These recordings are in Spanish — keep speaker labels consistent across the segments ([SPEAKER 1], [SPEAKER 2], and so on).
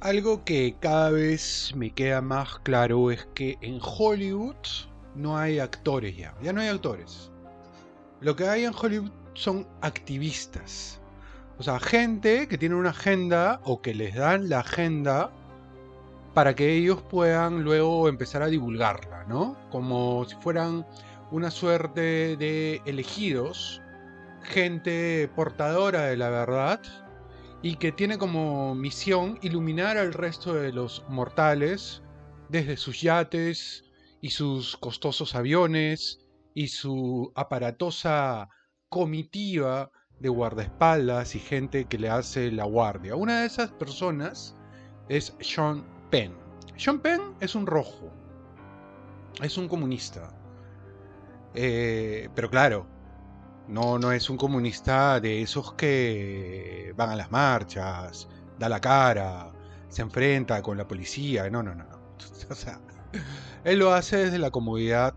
[SPEAKER 1] Algo que cada vez me queda más claro es que en Hollywood no hay actores ya, ya no hay actores. Lo que hay en Hollywood son activistas. O sea, gente que tiene una agenda o que les dan la agenda para que ellos puedan luego empezar a divulgarla, ¿no? Como si fueran una suerte de elegidos, gente portadora de la verdad y que tiene como misión iluminar al resto de los mortales desde sus yates y sus costosos aviones y su aparatosa comitiva de guardaespaldas y gente que le hace la guardia. Una de esas personas es Sean Penn. Sean Penn es un rojo, es un comunista. Eh, pero claro, no, no es un comunista de esos que van a las marchas, da la cara, se enfrenta con la policía. No, no, no. O sea, él lo hace desde la comodidad.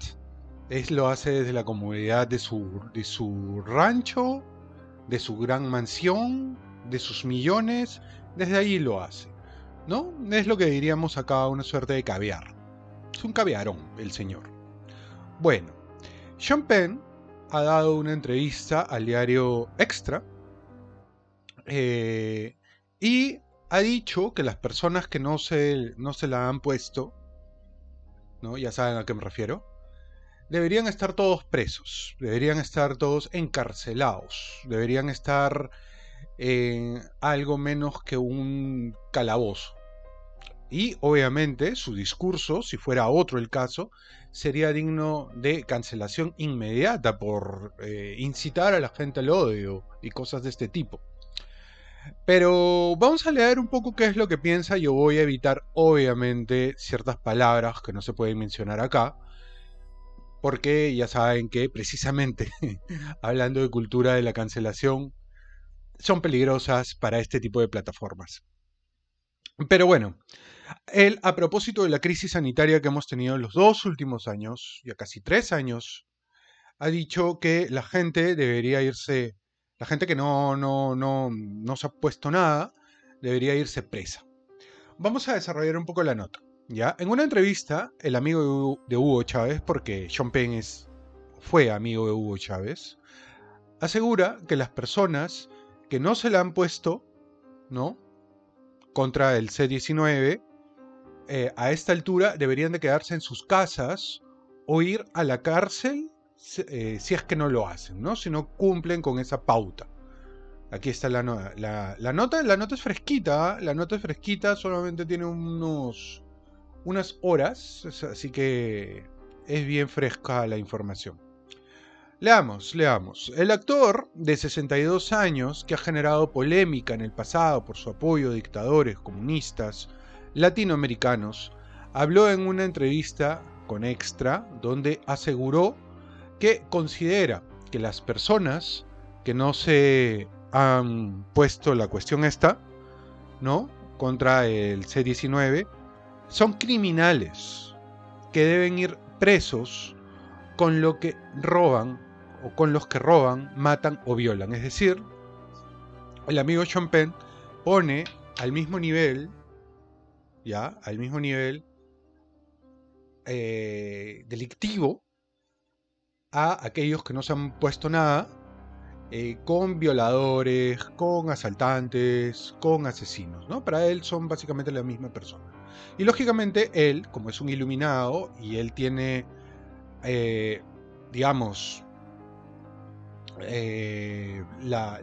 [SPEAKER 1] Él lo hace desde la comodidad de su, de su rancho, de su gran mansión, de sus millones. Desde ahí lo hace. ¿No? Es lo que diríamos acá una suerte de caviar. Es un caviarón el señor. Bueno, Sean Penn ha dado una entrevista al diario Extra eh, y ha dicho que las personas que no se, no se la han puesto, ¿no? ya saben a qué me refiero, deberían estar todos presos, deberían estar todos encarcelados, deberían estar en algo menos que un calabozo. Y obviamente su discurso, si fuera otro el caso, sería digno de cancelación inmediata por eh, incitar a la gente al odio y cosas de este tipo. Pero vamos a leer un poco qué es lo que piensa. Yo voy a evitar, obviamente, ciertas palabras que no se pueden mencionar acá. Porque ya saben que precisamente hablando de cultura de la cancelación, son peligrosas para este tipo de plataformas. Pero bueno, él, a propósito de la crisis sanitaria que hemos tenido en los dos últimos años, ya casi tres años, ha dicho que la gente debería irse, la gente que no, no, no, no se ha puesto nada, debería irse presa. Vamos a desarrollar un poco la nota. ¿ya? En una entrevista, el amigo de Hugo Chávez, porque Sean Penn fue amigo de Hugo Chávez, asegura que las personas que no se la han puesto, ¿no? Contra el C-19, eh, a esta altura deberían de quedarse en sus casas o ir a la cárcel eh, si es que no lo hacen, ¿no? Si no cumplen con esa pauta. Aquí está la, la, nota. La nota es fresquita, ¿ah? la nota es fresquita, solamente tiene unos, unas horas, así que es bien fresca la información. Leamos, leamos. El actor de 62 años, que ha generado polémica en el pasado por su apoyo a dictadores comunistas, latinoamericanos, habló en una entrevista con Extra donde aseguró que considera que las personas que no se han puesto la cuestión esta, ¿no? Contra el C-19, son criminales que deben ir presos con lo que roban o con los que roban, matan o violan. Es decir, el amigo Sean pone al mismo nivel ¿ya? Al mismo nivel eh, delictivo a aquellos que no se han puesto nada eh, con violadores, con asaltantes, con asesinos, ¿no? Para él son básicamente la misma persona. Y lógicamente él, como es un iluminado y él tiene, eh, digamos, la,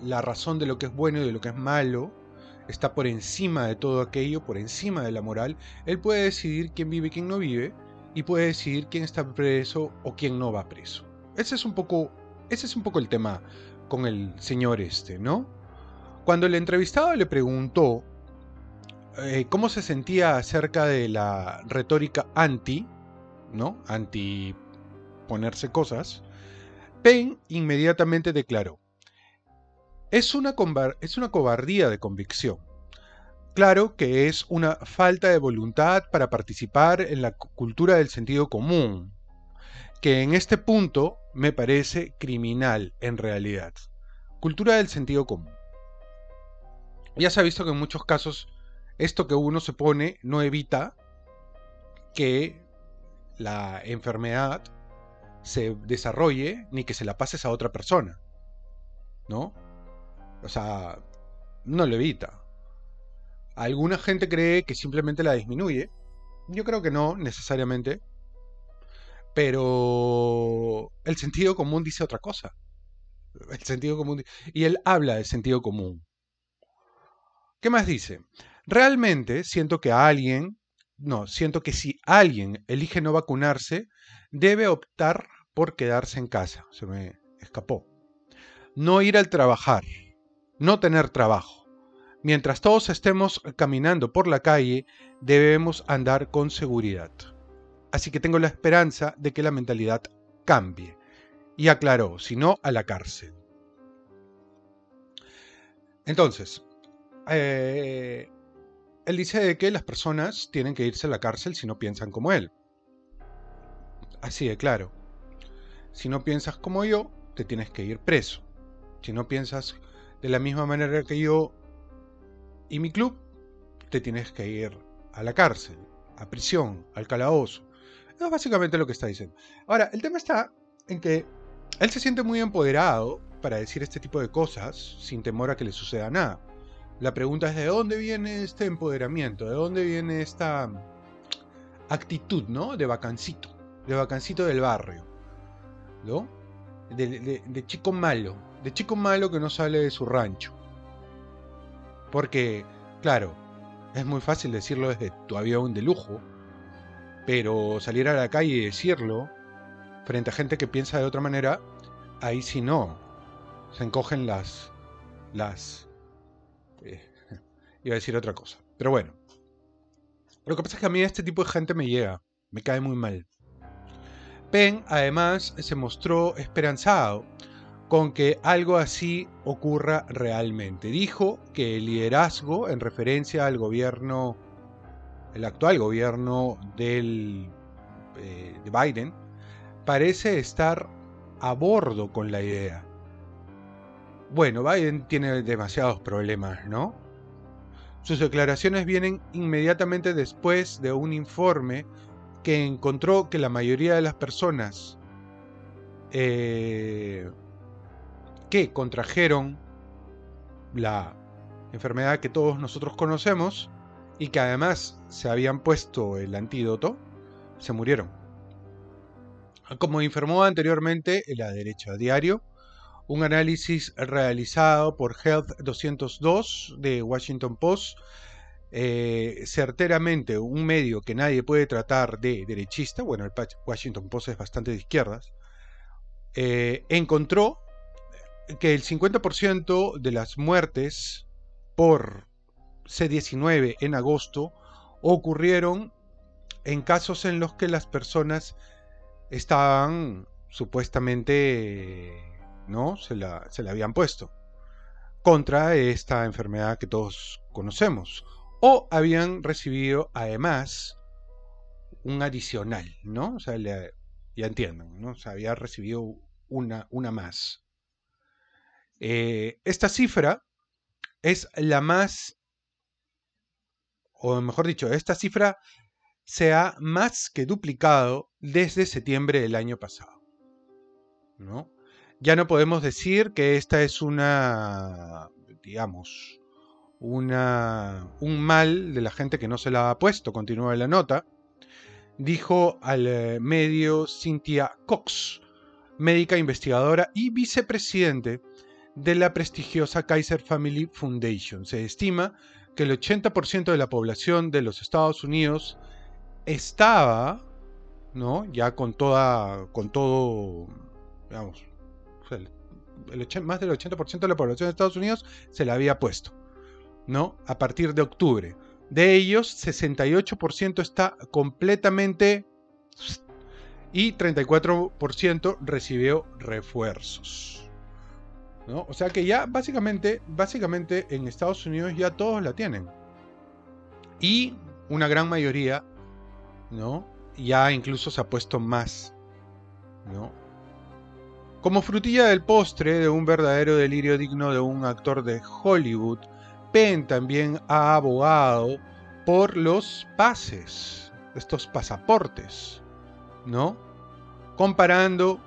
[SPEAKER 1] la razón de lo que es bueno y de lo que es malo, está por encima de todo aquello, por encima de la moral, él puede decidir quién vive y quién no vive, y puede decidir quién está preso o quién no va preso. Ese es un poco, ese es un poco el tema con el señor este, ¿no? Cuando el entrevistado le preguntó eh, cómo se sentía acerca de la retórica anti, ¿no? Anti ponerse cosas, Penn inmediatamente declaró, es una, es una cobardía de convicción. Claro que es una falta de voluntad para participar en la cultura del sentido común, que en este punto me parece criminal en realidad. Cultura del sentido común. Ya se ha visto que en muchos casos esto que uno se pone no evita que la enfermedad se desarrolle ni que se la pases a otra persona. ¿No? O sea, no lo evita. Alguna gente cree que simplemente la disminuye. Yo creo que no, necesariamente. Pero el sentido común dice otra cosa. El sentido común. Y él habla de sentido común. ¿Qué más dice? Realmente siento que a alguien, no, siento que si alguien elige no vacunarse, debe optar por quedarse en casa. Se me escapó. No ir al trabajar, no tener trabajo. Mientras todos estemos caminando por la calle, debemos andar con seguridad. Así que tengo la esperanza de que la mentalidad cambie. Y aclaró, si no, a la cárcel. Entonces, eh, él dice que las personas tienen que irse a la cárcel si no piensan como él. Así de claro. Si no piensas como yo, te tienes que ir preso. Si no piensas de la misma manera que yo y mi club, te tienes que ir a la cárcel, a prisión, al calabozo. Es básicamente lo que está diciendo. Ahora, el tema está en que él se siente muy empoderado para decir este tipo de cosas sin temor a que le suceda nada. La pregunta es de dónde viene este empoderamiento, de dónde viene esta actitud, ¿no? De vacancito, de vacancito del barrio, ¿no? De, chico malo, de chico malo que no sale de su rancho. Porque, claro, es muy fácil decirlo desde tu avión de lujo, pero salir a la calle y decirlo frente a gente que piensa de otra manera, ahí sí no. Se encogen las, las eh, iba a decir otra cosa. Pero bueno. Lo que pasa es que a mí este tipo de gente me llega. Me cae muy mal. Penn además se mostró esperanzado con que algo así ocurra realmente. Dijo que el liderazgo en referencia al gobierno, el actual gobierno del, eh, de Biden, parece estar a bordo con la idea. Bueno, Biden tiene demasiados problemas, ¿no? Sus declaraciones vienen inmediatamente después de un informe que encontró que la mayoría de las personas eh, que contrajeron la enfermedad que todos nosotros conocemos y que además se habían puesto el antídoto, se murieron. Como informó anteriormente la derecha diario, un análisis realizado por Health 202 de Washington Post, eh, certeramente un medio que nadie puede tratar de derechista, bueno, el Washington Post es bastante de izquierdas, eh, encontró que el 50% de las muertes por C19 en agosto ocurrieron en casos en los que las personas estaban supuestamente ¿no? Se la, se habían puesto contra esta enfermedad que todos conocemos. O habían recibido además un adicional, ¿no? O sea, ya entienden, ¿no? O sea, había recibido una, una más. Eh, esta cifra es la más, o mejor dicho, esta cifra se ha más que duplicado desde septiembre del año pasado. ¿no? ya no podemos decir que esta es una, digamos, una, un mal de la gente que no se la ha puesto, continúa la nota, dijo al eh, medio Cynthia Cox, médica investigadora y vicepresidente de la prestigiosa Kaiser Family Foundation. Se estima que el 80% de la población de los Estados Unidos estaba, ¿no? Ya con toda, con todo, digamos, más del 80% de la población de Estados Unidos se la había puesto, ¿no? A partir de octubre. De ellos, 68% está completamente y 34% recibió refuerzos. ¿No? O sea que ya básicamente, básicamente en Estados Unidos ya todos la tienen. Y una gran mayoría, ¿no? Ya incluso se ha puesto más, ¿no? Como frutilla del postre de un verdadero delirio digno de un actor de Hollywood, Penn también ha abogado por los pases, estos pasaportes, ¿no? Comparando,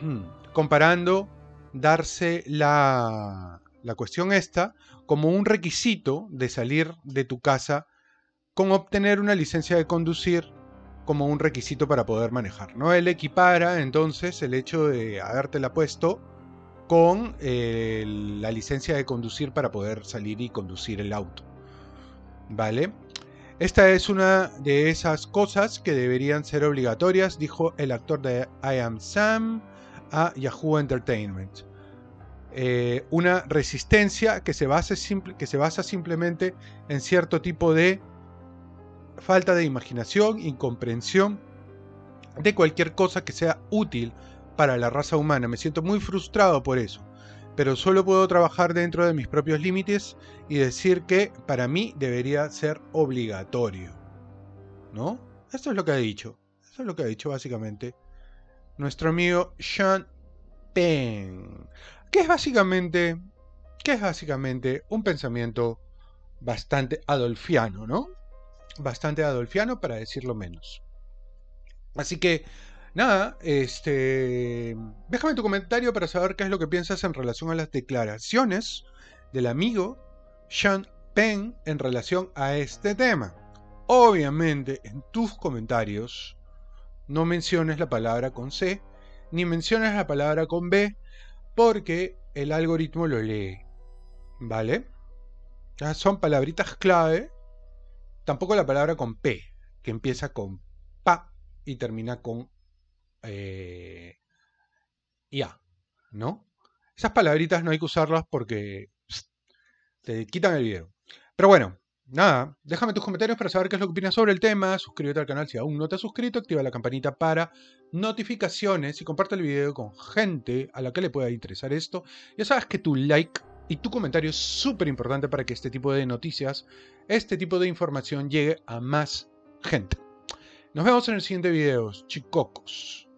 [SPEAKER 1] comparando darse la, la cuestión esta como un requisito de salir de tu casa con obtener una licencia de conducir como un requisito para poder manejar. ¿no? Él equipara entonces el hecho de habértela puesto con eh, la licencia de conducir para poder salir y conducir el auto. ¿Vale? Esta es una de esas cosas que deberían ser obligatorias, dijo el actor de I Am Sam a Yahoo Entertainment. Eh, una resistencia que se, que se basa simplemente en cierto tipo de falta de imaginación, incomprensión de cualquier cosa que sea útil para la raza humana. Me siento muy frustrado por eso. Pero solo puedo trabajar dentro de mis propios límites y decir que para mí debería ser obligatorio. ¿No? Esto es lo que ha dicho. Eso es lo que ha dicho básicamente nuestro amigo Sean Penn. Que es básicamente. Que es básicamente un pensamiento bastante adolfiano, ¿no? Bastante adolfiano para decirlo menos. Así que Nada, este. Déjame tu comentario para saber qué es lo que piensas en relación a las declaraciones del amigo Sean Penn en relación a este tema. Obviamente, en tus comentarios no menciones la palabra con C, ni menciones la palabra con B, porque el algoritmo lo lee. ¿Vale? Son palabritas clave. Tampoco la palabra con P, que empieza con pa y termina con eh, ya, ¿no? Esas palabritas no hay que usarlas porque te quitan el video. Pero bueno, nada, déjame tus comentarios para saber qué es lo que opinas sobre el tema, suscríbete al canal si aún no te has suscrito, activa la campanita para notificaciones y comparte el video con gente a la que le pueda interesar esto. Ya sabes que tu like y tu comentario es súper importante para que este tipo de noticias, este tipo de información llegue a más gente. Nos vemos en el siguiente video, chicocos.